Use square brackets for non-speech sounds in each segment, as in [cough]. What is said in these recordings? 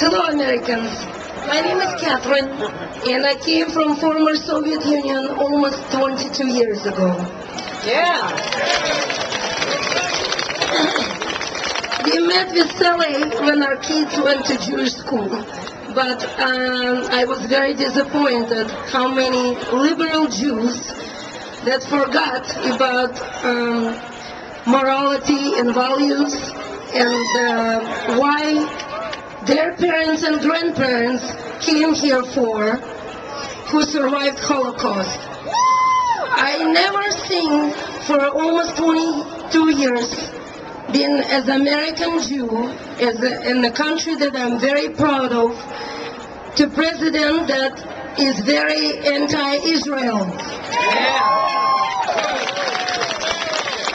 Hello, Americans. My name is Catherine, and I came from former Soviet Union almost 22 years ago. Yeah. [clears throat] We met with Sally when our kids went to Jewish school, but um, I was very disappointed how many liberal Jews that forgot about um, morality and values and uh, why their parents and grandparents came here for who survived Holocaust. I never seen for almost 22 years been as American Jew as a, in the country that I'm very proud of to president that is very anti-Israel.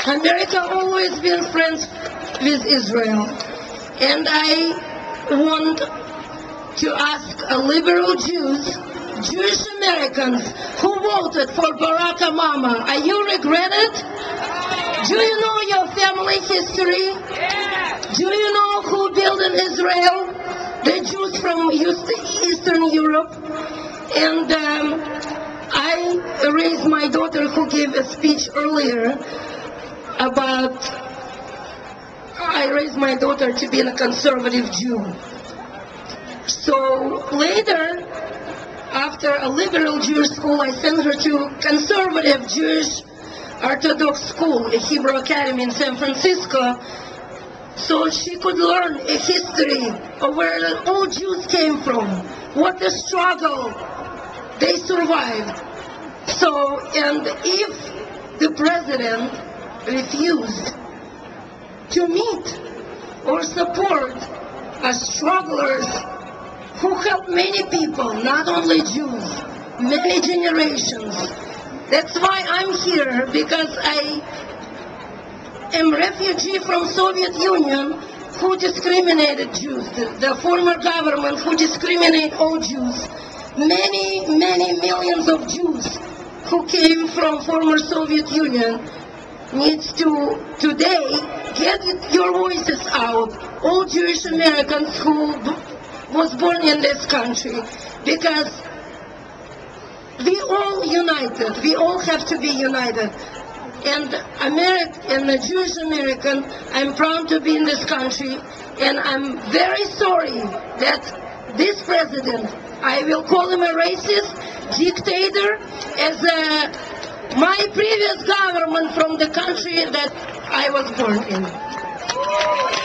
America always been friends with Israel and I want to ask a liberal Jews, Jewish Americans who voted for Barack Obama. Are you regretted? Do you know your family history? Do you know who built in Israel? The Jews from Eastern Europe. And um, I raised my daughter who gave a speech earlier about I raised my daughter to be a conservative Jew. So later, after a liberal Jewish school, I sent her to conservative Jewish Orthodox school, a Hebrew Academy in San Francisco, so she could learn a history of where all Jews came from, what the struggle they survived. So, and if the president refused to meet or support as strugglers who helped many people, not only Jews, many generations. That's why I'm here, because I am refugee from Soviet Union who discriminated Jews, the, the former government who discriminate all Jews. Many, many millions of Jews who came from former Soviet Union needs to today get your voices out, all Jewish Americans who was born in this country, because we all united, we all have to be united. And American, and a Jewish American, I'm proud to be in this country, and I'm very sorry that this president, I will call him a racist dictator, as a my previous government from the country that I was born in.